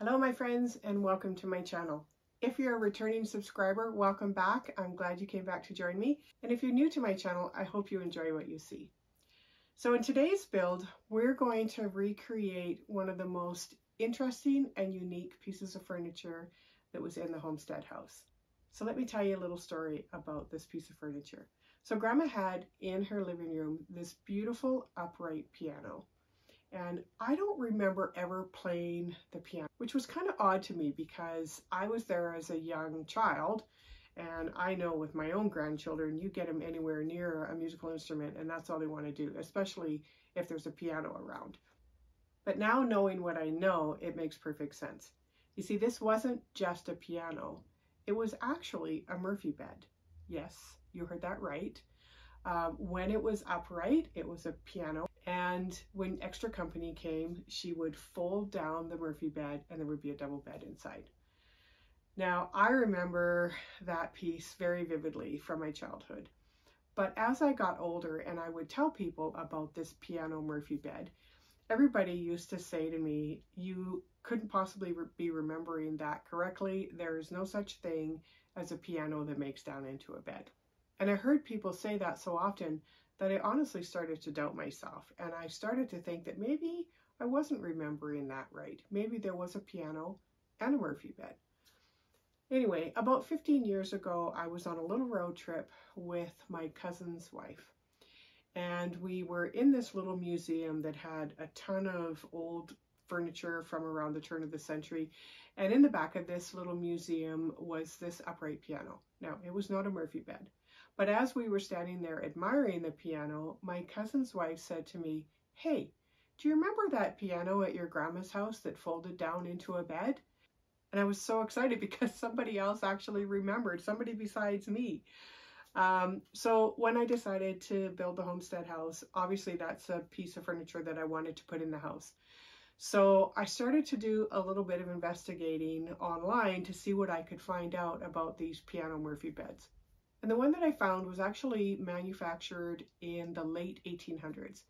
Hello my friends and welcome to my channel. If you're a returning subscriber, welcome back. I'm glad you came back to join me. And if you're new to my channel, I hope you enjoy what you see. So in today's build, we're going to recreate one of the most interesting and unique pieces of furniture that was in the Homestead house. So let me tell you a little story about this piece of furniture. So grandma had in her living room this beautiful upright piano. And I don't remember ever playing the piano, which was kind of odd to me because I was there as a young child. And I know with my own grandchildren, you get them anywhere near a musical instrument and that's all they want to do, especially if there's a piano around. But now knowing what I know, it makes perfect sense. You see, this wasn't just a piano. It was actually a Murphy bed. Yes, you heard that right. Um, when it was upright, it was a piano. And when extra company came, she would fold down the Murphy bed and there would be a double bed inside. Now, I remember that piece very vividly from my childhood. But as I got older and I would tell people about this piano Murphy bed, everybody used to say to me, You couldn't possibly re be remembering that correctly. There is no such thing as a piano that makes down into a bed. And I heard people say that so often that I honestly started to doubt myself. And I started to think that maybe I wasn't remembering that right. Maybe there was a piano and a Murphy bed. Anyway, about 15 years ago, I was on a little road trip with my cousin's wife. And we were in this little museum that had a ton of old furniture from around the turn of the century. And in the back of this little museum was this upright piano. Now, it was not a Murphy bed. But as we were standing there admiring the piano, my cousin's wife said to me, Hey, do you remember that piano at your grandma's house that folded down into a bed? And I was so excited because somebody else actually remembered, somebody besides me. Um, so when I decided to build the homestead house, obviously that's a piece of furniture that I wanted to put in the house. So I started to do a little bit of investigating online to see what I could find out about these piano Murphy beds. And the one that I found was actually manufactured in the late 1800s.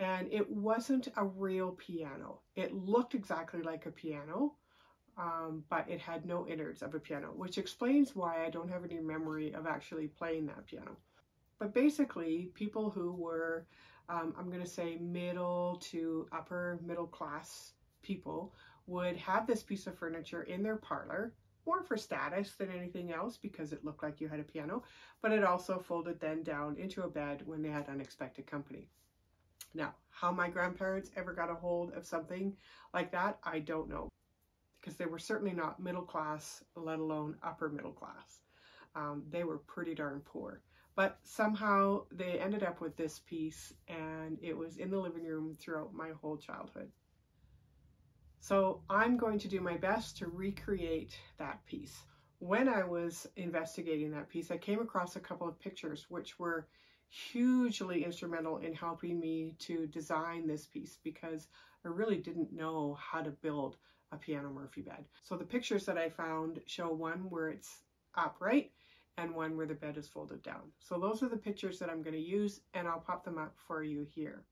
And it wasn't a real piano. It looked exactly like a piano, um, but it had no innards of a piano, which explains why I don't have any memory of actually playing that piano. But basically, people who were, um, I'm going to say, middle to upper middle class people would have this piece of furniture in their parlor more for status than anything else because it looked like you had a piano, but it also folded then down into a bed when they had unexpected company. Now, how my grandparents ever got a hold of something like that, I don't know because they were certainly not middle class, let alone upper middle class. Um, they were pretty darn poor. But somehow they ended up with this piece and it was in the living room throughout my whole childhood. So I'm going to do my best to recreate that piece. When I was investigating that piece, I came across a couple of pictures which were hugely instrumental in helping me to design this piece because I really didn't know how to build a piano Murphy bed. So the pictures that I found show one where it's upright and one where the bed is folded down. So those are the pictures that I'm going to use and I'll pop them up for you here.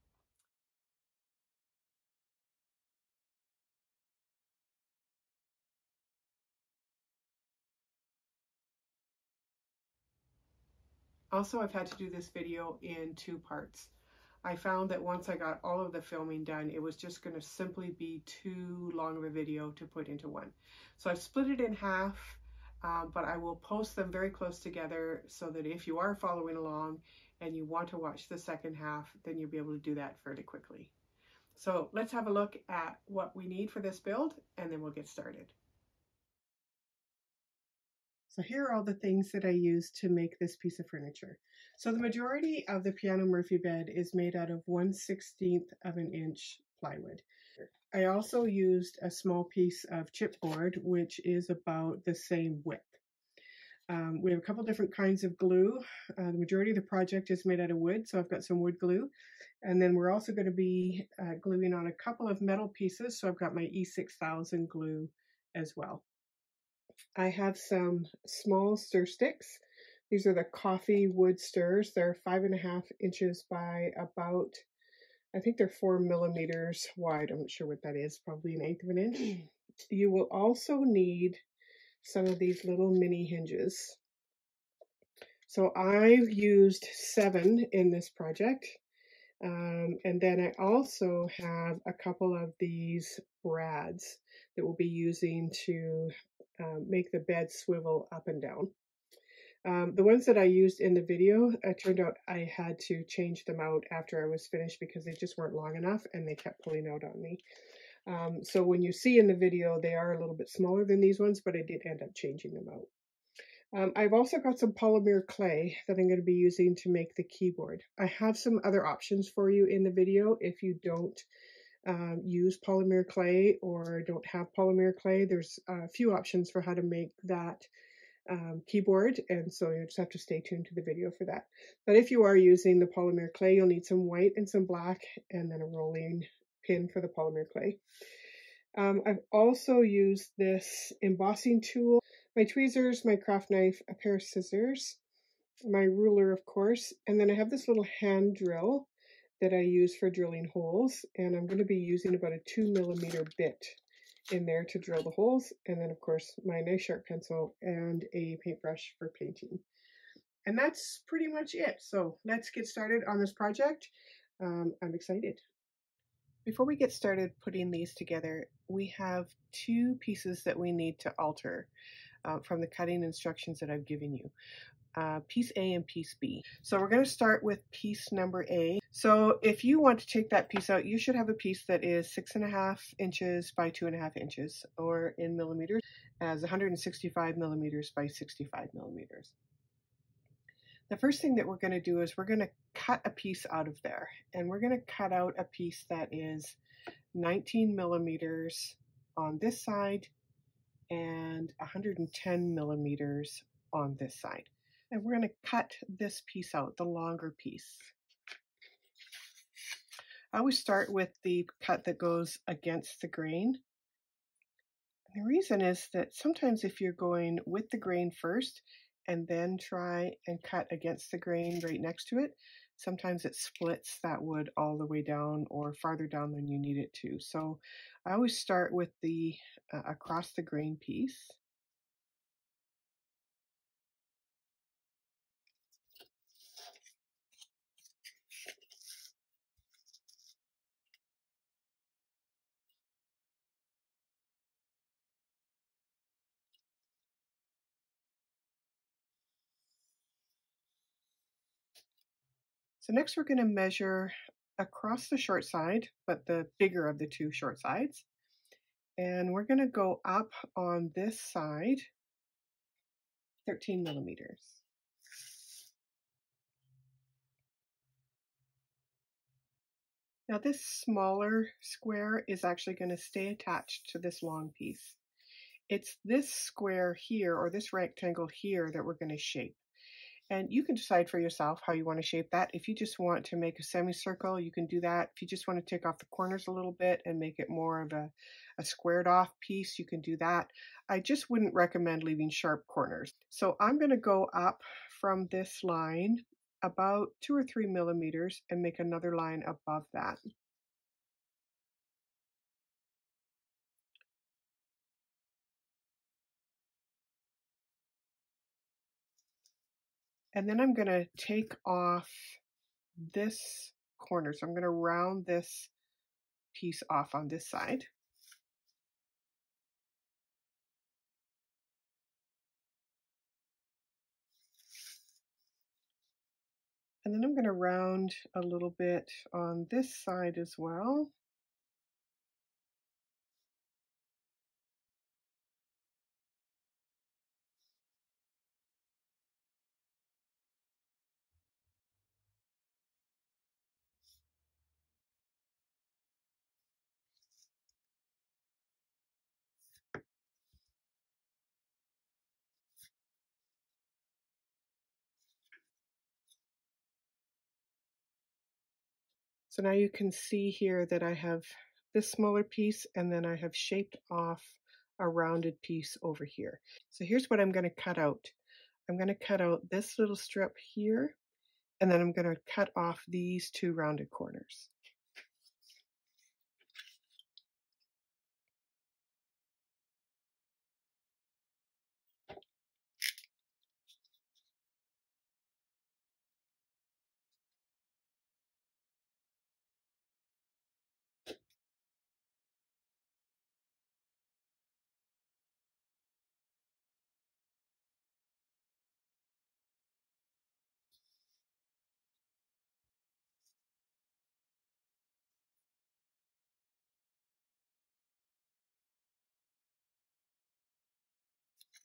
Also, I've had to do this video in two parts. I found that once I got all of the filming done, it was just going to simply be too long of a video to put into one. So I've split it in half, um, but I will post them very close together so that if you are following along and you want to watch the second half, then you'll be able to do that fairly quickly. So let's have a look at what we need for this build and then we'll get started. So here are all the things that I used to make this piece of furniture. So the majority of the piano Murphy bed is made out of 1 16th of an inch plywood. I also used a small piece of chipboard, which is about the same width. Um, we have a couple different kinds of glue. Uh, the majority of the project is made out of wood, so I've got some wood glue. And then we're also going to be uh, gluing on a couple of metal pieces, so I've got my E6000 glue as well. I have some small stir sticks. These are the coffee wood stirs. They're five and a half inches by about, I think they're four millimeters wide. I'm not sure what that is, probably an eighth of an inch. You will also need some of these little mini hinges. So I've used seven in this project. Um, and then I also have a couple of these brads that we'll be using to um, make the bed swivel up and down. Um, the ones that I used in the video, it turned out I had to change them out after I was finished because they just weren't long enough and they kept pulling out on me. Um, so when you see in the video, they are a little bit smaller than these ones, but I did end up changing them out. Um, I've also got some polymer clay that I'm going to be using to make the keyboard. I have some other options for you in the video if you don't um, use polymer clay or don't have polymer clay. There's a few options for how to make that um, keyboard and so you just have to stay tuned to the video for that. But if you are using the polymer clay, you'll need some white and some black and then a rolling pin for the polymer clay. Um, I've also used this embossing tool my tweezers, my craft knife, a pair of scissors, my ruler, of course, and then I have this little hand drill that I use for drilling holes, and I'm going to be using about a two millimeter bit in there to drill the holes, and then of course my nice sharp pencil and a paintbrush for painting. And that's pretty much it. So let's get started on this project. Um, I'm excited. Before we get started putting these together, we have two pieces that we need to alter uh, from the cutting instructions that I've given you. Uh, piece A and piece B. So we're going to start with piece number A. So if you want to take that piece out, you should have a piece that is six and a half inches by two and a half inches, or in millimeters, as 165 millimeters by 65 millimeters. The first thing that we're going to do is we're going to cut a piece out of there, and we're going to cut out a piece that is 19 millimeters on this side and 110 millimeters on this side. And we're going to cut this piece out, the longer piece. I always start with the cut that goes against the grain. And the reason is that sometimes if you're going with the grain first and then try and cut against the grain right next to it, sometimes it splits that wood all the way down or farther down than you need it to. So I always start with the uh, across the grain piece. So next we're going to measure across the short side, but the bigger of the two short sides. And we're going to go up on this side 13 millimeters. Now this smaller square is actually going to stay attached to this long piece. It's this square here, or this rectangle here, that we're going to shape. And you can decide for yourself how you want to shape that. If you just want to make a semicircle, you can do that. If you just want to take off the corners a little bit and make it more of a, a squared off piece, you can do that. I just wouldn't recommend leaving sharp corners. So I'm going to go up from this line about two or three millimeters and make another line above that. And then I'm going to take off this corner. So I'm going to round this piece off on this side. And then I'm going to round a little bit on this side as well. So now you can see here that I have this smaller piece and then I have shaped off a rounded piece over here. So here's what I'm going to cut out. I'm going to cut out this little strip here and then I'm going to cut off these two rounded corners.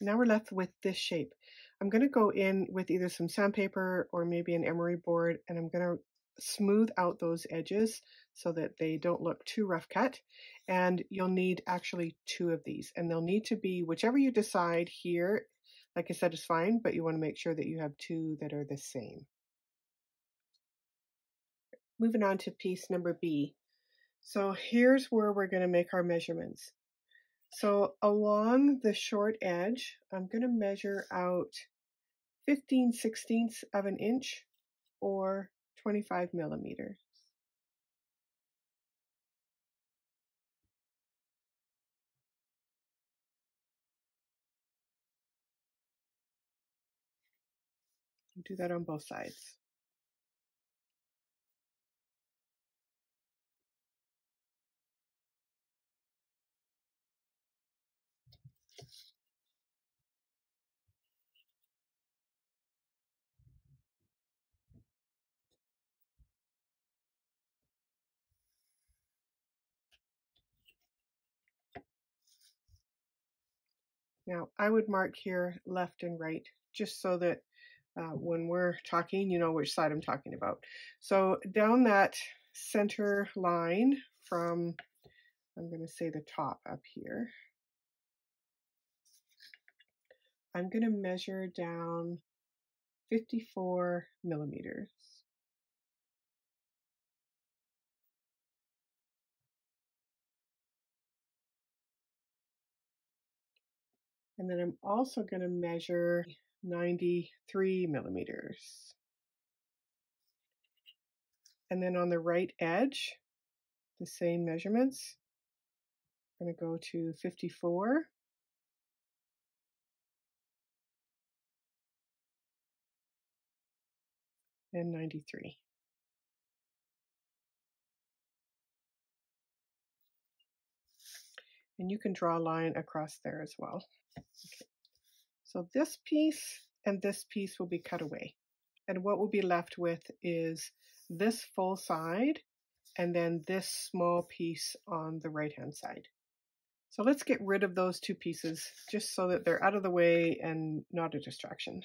Now we're left with this shape. I'm going to go in with either some sandpaper or maybe an emery board and I'm going to smooth out those edges so that they don't look too rough cut. And you'll need actually two of these and they'll need to be whichever you decide here, like I said, is fine, but you want to make sure that you have two that are the same. Moving on to piece number B. So here's where we're going to make our measurements. So along the short edge, I'm going to measure out 15 sixteenths of an inch or 25 millimeters. Do that on both sides. Now, I would mark here left and right just so that uh, when we're talking, you know which side I'm talking about. So down that center line from, I'm going to say the top up here, I'm going to measure down 54 millimeters. And then I'm also going to measure 93 millimeters. And then on the right edge, the same measurements. I'm going to go to 54. And 93. And you can draw a line across there as well. So this piece and this piece will be cut away. And what we'll be left with is this full side and then this small piece on the right hand side. So let's get rid of those two pieces just so that they're out of the way and not a distraction.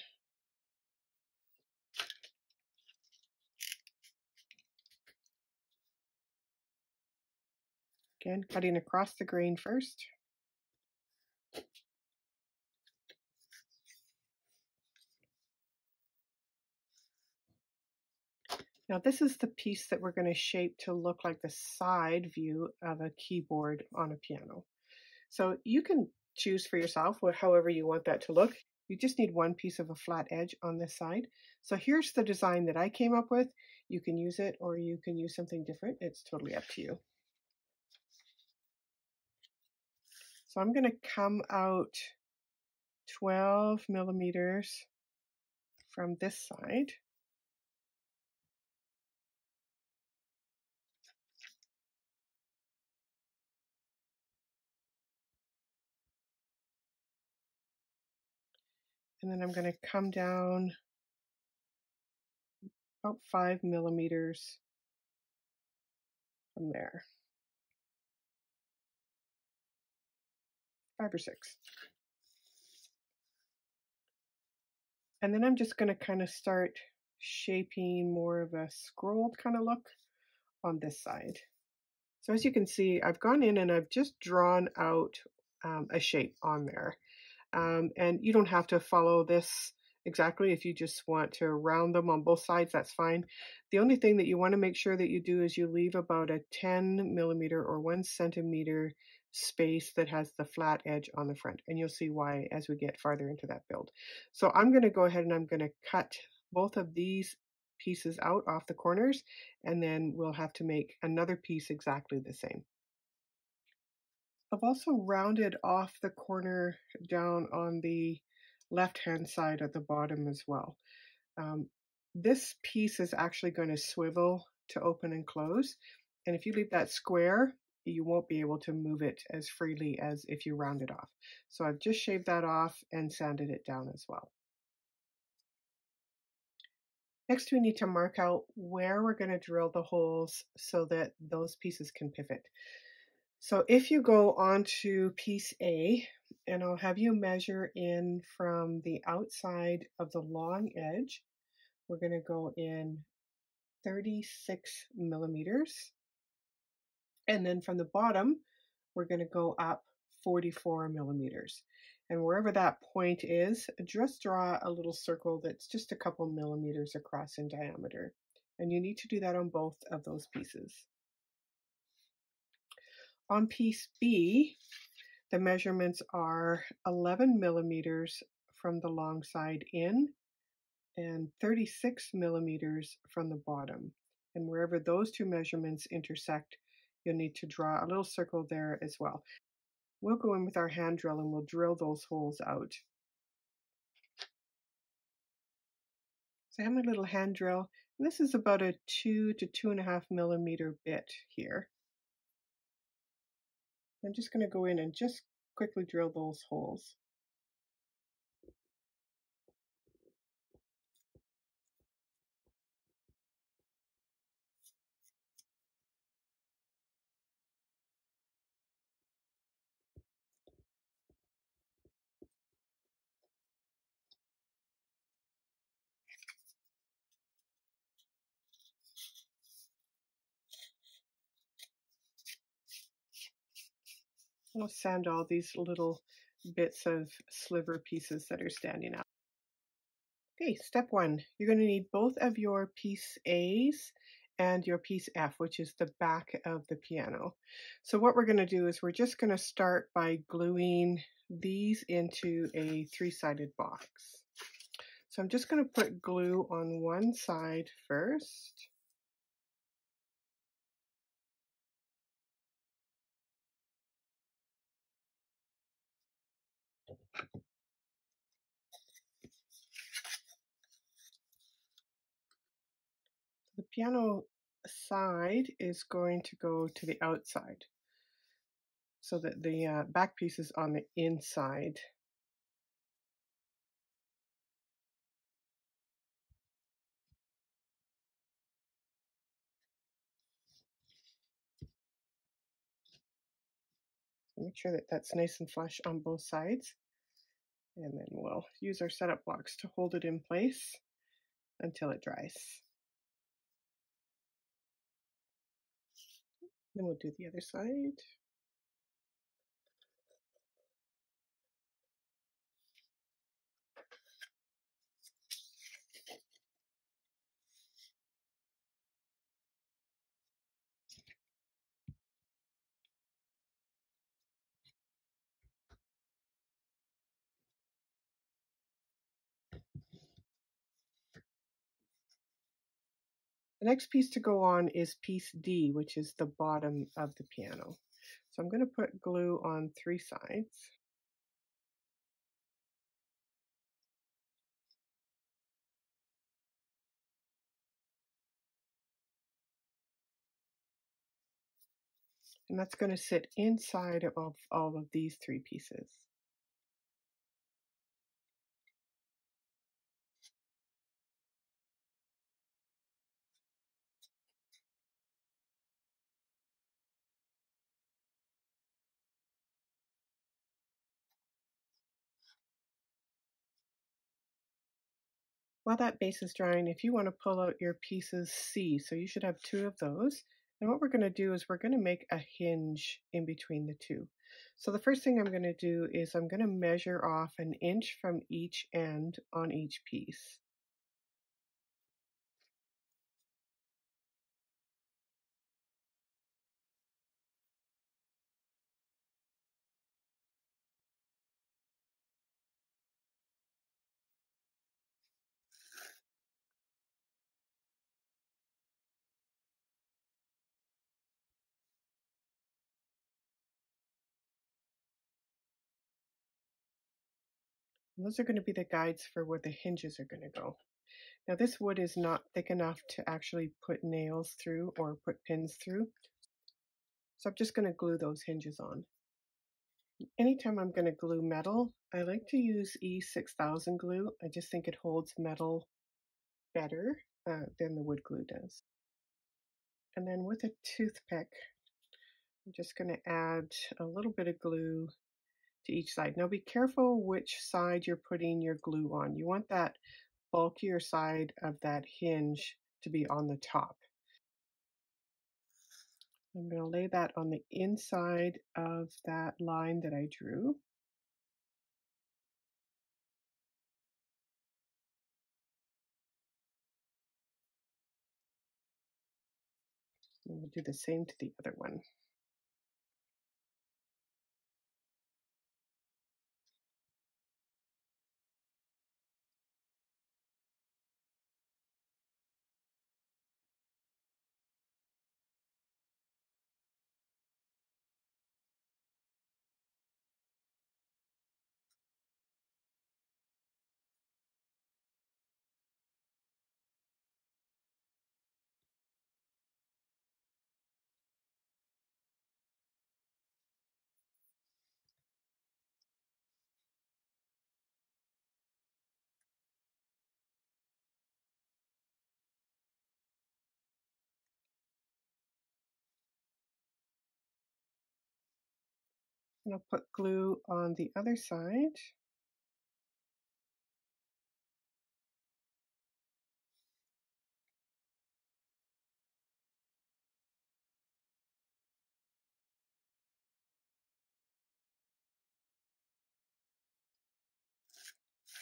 Again, cutting across the grain first. Now this is the piece that we're going to shape to look like the side view of a keyboard on a piano. So you can choose for yourself however you want that to look. You just need one piece of a flat edge on this side. So here's the design that I came up with. You can use it or you can use something different. It's totally up to you. So I'm going to come out 12 millimeters from this side. And then I'm going to come down about five millimeters from there. Five or six. And then I'm just going to kind of start shaping more of a scrolled kind of look on this side. So as you can see, I've gone in and I've just drawn out um, a shape on there. Um, and you don't have to follow this exactly. If you just want to round them on both sides, that's fine. The only thing that you want to make sure that you do is you leave about a 10 millimeter or one centimeter space that has the flat edge on the front. And you'll see why as we get farther into that build. So I'm going to go ahead and I'm going to cut both of these pieces out off the corners and then we'll have to make another piece exactly the same. I've also rounded off the corner down on the left hand side at the bottom as well. Um, this piece is actually going to swivel to open and close. And if you leave that square, you won't be able to move it as freely as if you round it off. So I've just shaved that off and sanded it down as well. Next, we need to mark out where we're going to drill the holes so that those pieces can pivot. So if you go on to piece A and I'll have you measure in from the outside of the long edge. We're going to go in 36 millimeters. And then from the bottom, we're going to go up 44 millimeters. And wherever that point is, just draw a little circle that's just a couple millimeters across in diameter. And you need to do that on both of those pieces. On piece B, the measurements are 11 millimeters from the long side in and 36 millimeters from the bottom. And wherever those two measurements intersect, you'll need to draw a little circle there as well. We'll go in with our hand drill and we'll drill those holes out. So I have my little hand drill, and this is about a two to two and a half millimeter bit here. I'm just going to go in and just quickly drill those holes. I'll sand all these little bits of sliver pieces that are standing out. Okay, step one, you're going to need both of your piece A's and your piece F, which is the back of the piano. So what we're going to do is we're just going to start by gluing these into a three-sided box. So I'm just going to put glue on one side first. Piano side is going to go to the outside so that the uh, back piece is on the inside. Make sure that that's nice and flush on both sides. And then we'll use our setup blocks to hold it in place until it dries. Then we'll do the other side. The next piece to go on is piece D, which is the bottom of the piano. So I'm going to put glue on three sides. And that's going to sit inside of all of these three pieces. While that base is drying, if you want to pull out your pieces C, so you should have two of those. And what we're going to do is we're going to make a hinge in between the two. So the first thing I'm going to do is I'm going to measure off an inch from each end on each piece. And those are going to be the guides for where the hinges are going to go. Now this wood is not thick enough to actually put nails through or put pins through. So I'm just going to glue those hinges on. Anytime I'm going to glue metal, I like to use E6000 glue. I just think it holds metal better uh, than the wood glue does. And then with a toothpick, I'm just going to add a little bit of glue to each side. Now be careful which side you're putting your glue on. You want that bulkier side of that hinge to be on the top. I'm going to lay that on the inside of that line that I drew. And we'll do the same to the other one. And I'll put glue on the other side.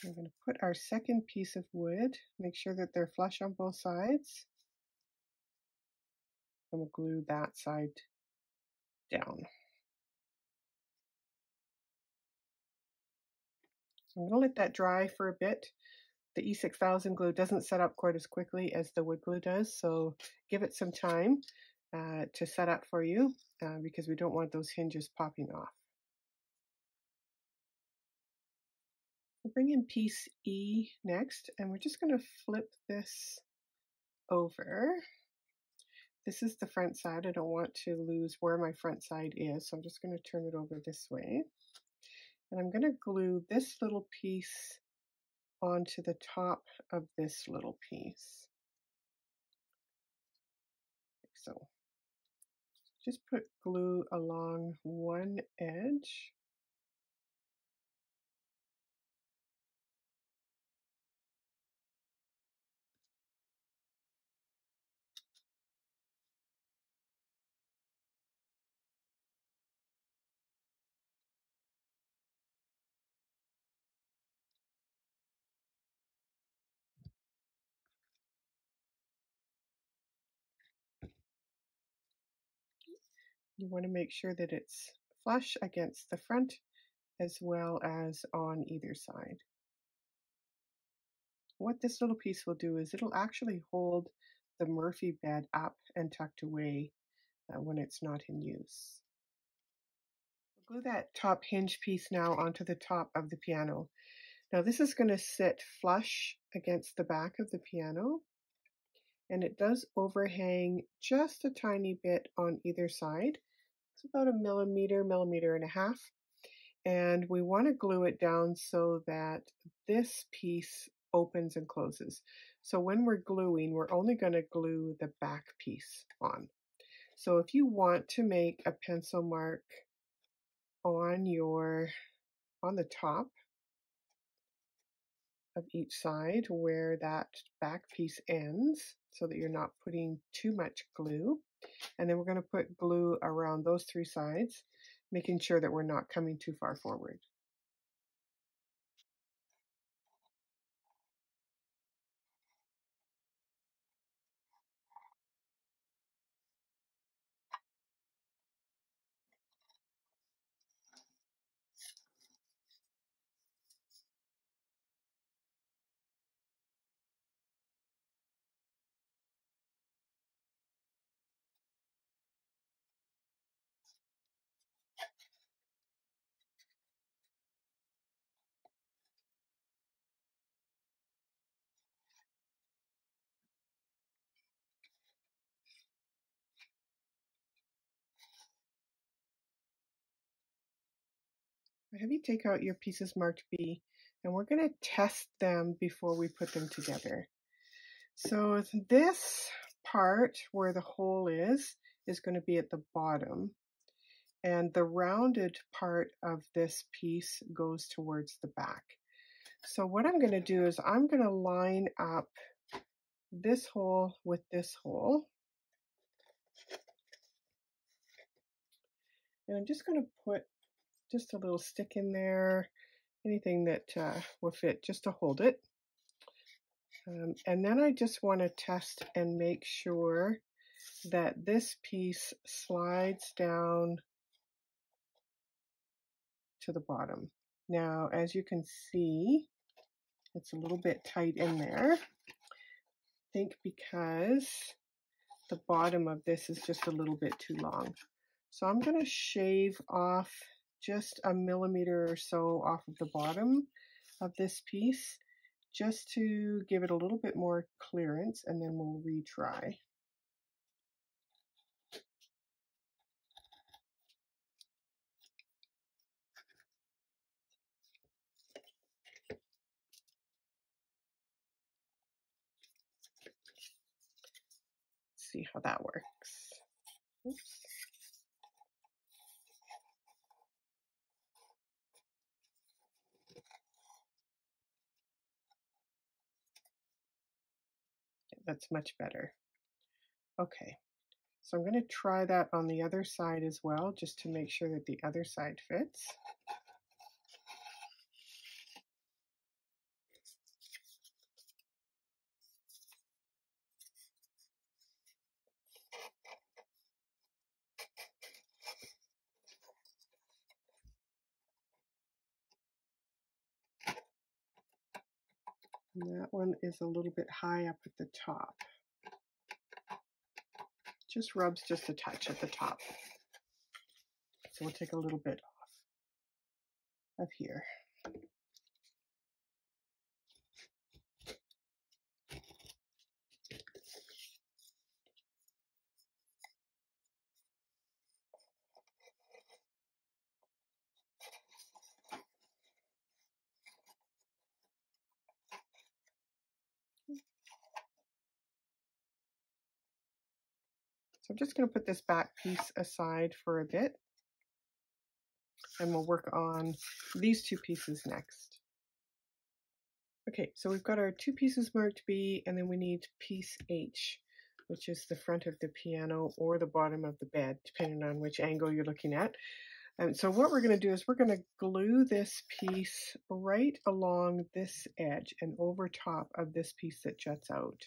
We're going to put our second piece of wood, make sure that they're flush on both sides. And we'll glue that side down. I'm going to let that dry for a bit. The E6000 glue doesn't set up quite as quickly as the wood glue does, so give it some time uh, to set up for you uh, because we don't want those hinges popping off. We'll bring in piece E next, and we're just going to flip this over. This is the front side. I don't want to lose where my front side is, so I'm just going to turn it over this way. And I'm going to glue this little piece onto the top of this little piece. Like so. Just put glue along one edge. You want to make sure that it's flush against the front as well as on either side. What this little piece will do is it'll actually hold the Murphy bed up and tucked away uh, when it's not in use. We'll Glue that top hinge piece now onto the top of the piano. Now this is going to sit flush against the back of the piano and it does overhang just a tiny bit on either side it's about a millimeter, millimeter and a half. And we want to glue it down so that this piece opens and closes. So when we're gluing, we're only going to glue the back piece on. So if you want to make a pencil mark on your, on the top of each side where that back piece ends so that you're not putting too much glue, and then we're going to put glue around those three sides, making sure that we're not coming too far forward. Have you take out your pieces marked B and we're going to test them before we put them together. So this part where the hole is, is going to be at the bottom. and the rounded part of this piece goes towards the back. So what I'm going to do is I'm going to line up this hole with this hole. And I'm just going to put just a little stick in there, anything that uh, will fit just to hold it. Um, and then I just want to test and make sure that this piece slides down to the bottom. Now, as you can see, it's a little bit tight in there. I think because the bottom of this is just a little bit too long. So I'm going to shave off just a millimeter or so off of the bottom of this piece just to give it a little bit more clearance and then we'll retry. see how that works. Oops. That's much better. Okay, so I'm going to try that on the other side as well, just to make sure that the other side fits. And that one is a little bit high up at the top. Just rubs just a touch at the top. So we'll take a little bit off of here. So I'm just going to put this back piece aside for a bit. And we'll work on these two pieces next. Okay, so we've got our two pieces marked B, and then we need piece H, which is the front of the piano or the bottom of the bed, depending on which angle you're looking at. And so what we're going to do is we're going to glue this piece right along this edge and over top of this piece that juts out.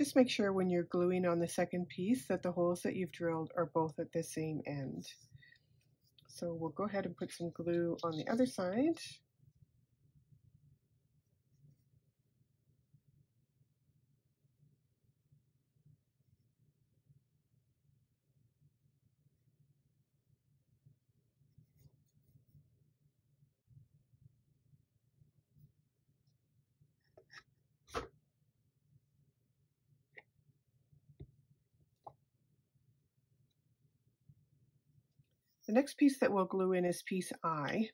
Just make sure when you're gluing on the second piece that the holes that you've drilled are both at the same end. So we'll go ahead and put some glue on the other side. The next piece that we'll glue in is piece I.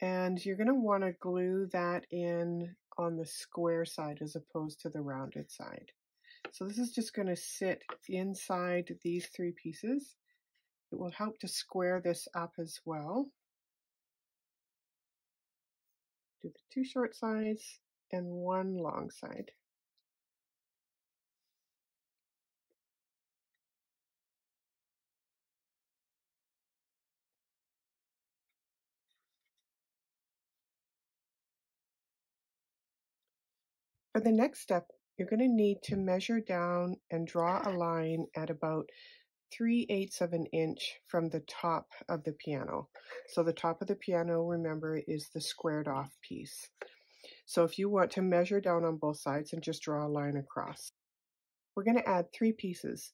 And you're going to want to glue that in on the square side as opposed to the rounded side. So this is just going to sit inside these three pieces. It will help to square this up as well. Do the two short sides and one long side. For the next step, you're going to need to measure down and draw a line at about 3 eighths of an inch from the top of the piano. So the top of the piano, remember, is the squared off piece. So if you want to measure down on both sides and just draw a line across. We're going to add three pieces.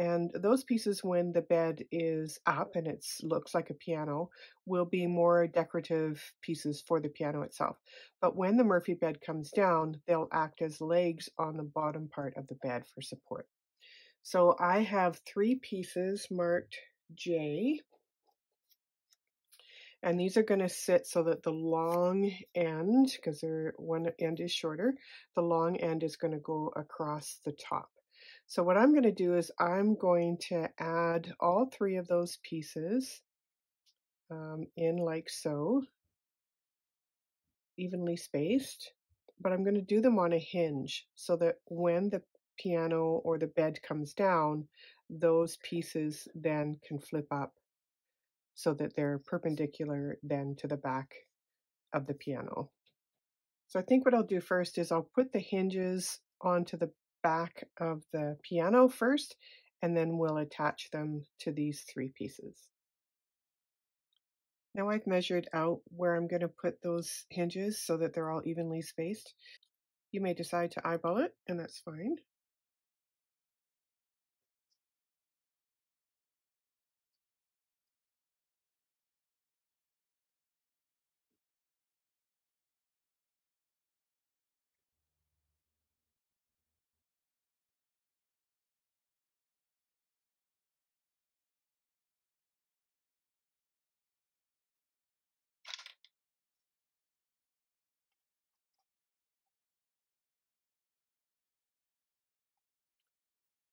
And those pieces, when the bed is up and it looks like a piano, will be more decorative pieces for the piano itself. But when the Murphy bed comes down, they'll act as legs on the bottom part of the bed for support. So I have three pieces marked J. And these are going to sit so that the long end, because one end is shorter, the long end is going to go across the top. So what I'm going to do is I'm going to add all three of those pieces um, in like so, evenly spaced, but I'm going to do them on a hinge so that when the piano or the bed comes down, those pieces then can flip up so that they're perpendicular then to the back of the piano. So I think what I'll do first is I'll put the hinges onto the back of the piano first, and then we'll attach them to these three pieces. Now I've measured out where I'm going to put those hinges so that they're all evenly spaced. You may decide to eyeball it, and that's fine.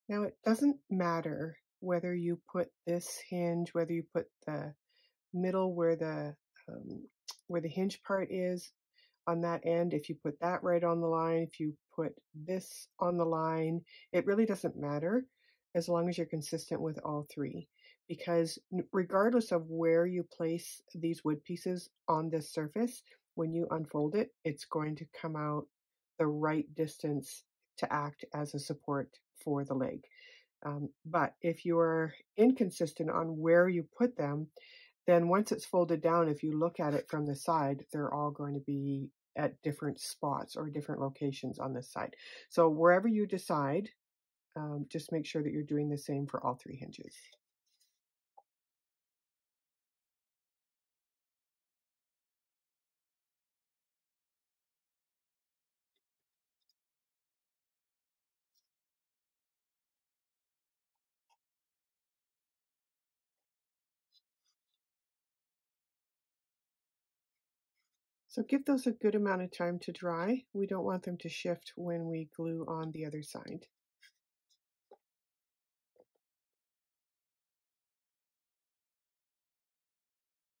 Now it doesn't matter whether you put this hinge, whether you put the middle where the um, where the hinge part is on that end, if you put that right on the line, if you put this on the line, it really doesn't matter as long as you're consistent with all three. Because regardless of where you place these wood pieces on this surface, when you unfold it, it's going to come out the right distance to act as a support for the leg. Um, but if you're inconsistent on where you put them, then once it's folded down, if you look at it from the side, they're all going to be at different spots or different locations on this side. So wherever you decide, um, just make sure that you're doing the same for all three hinges. So give those a good amount of time to dry. We don't want them to shift when we glue on the other side.